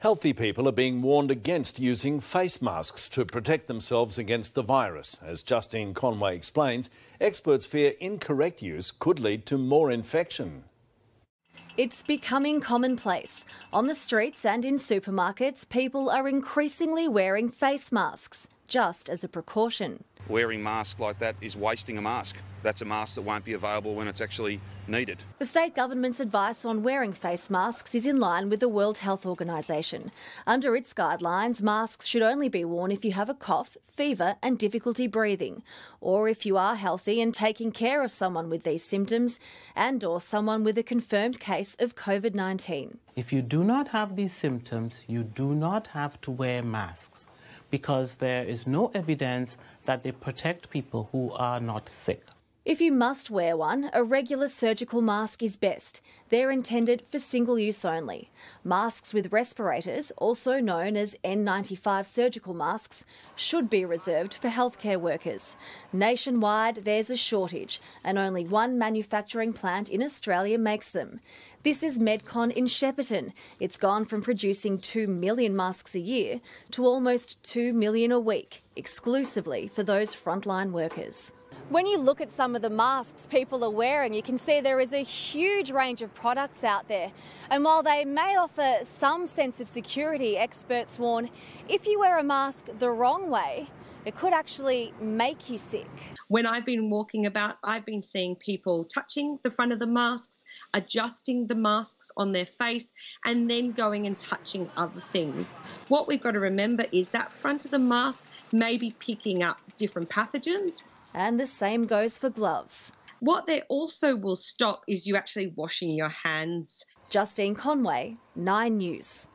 Healthy people are being warned against using face masks to protect themselves against the virus. As Justine Conway explains, experts fear incorrect use could lead to more infection. It's becoming commonplace. On the streets and in supermarkets, people are increasingly wearing face masks, just as a precaution wearing masks like that is wasting a mask. That's a mask that won't be available when it's actually needed. The state government's advice on wearing face masks is in line with the World Health Organization. Under its guidelines, masks should only be worn if you have a cough, fever, and difficulty breathing, or if you are healthy and taking care of someone with these symptoms, and or someone with a confirmed case of COVID-19. If you do not have these symptoms, you do not have to wear masks because there is no evidence that they protect people who are not sick. If you must wear one, a regular surgical mask is best. They're intended for single use only. Masks with respirators, also known as N95 surgical masks, should be reserved for healthcare workers. Nationwide, there's a shortage, and only one manufacturing plant in Australia makes them. This is Medcon in Shepparton. It's gone from producing 2 million masks a year to almost 2 million a week, exclusively for those frontline workers. When you look at some of the masks people are wearing, you can see there is a huge range of products out there. And while they may offer some sense of security, experts warn if you wear a mask the wrong way, it could actually make you sick. When I've been walking about, I've been seeing people touching the front of the masks, adjusting the masks on their face, and then going and touching other things. What we've got to remember is that front of the mask may be picking up different pathogens, and the same goes for gloves. What they also will stop is you actually washing your hands. Justine Conway, 9 News.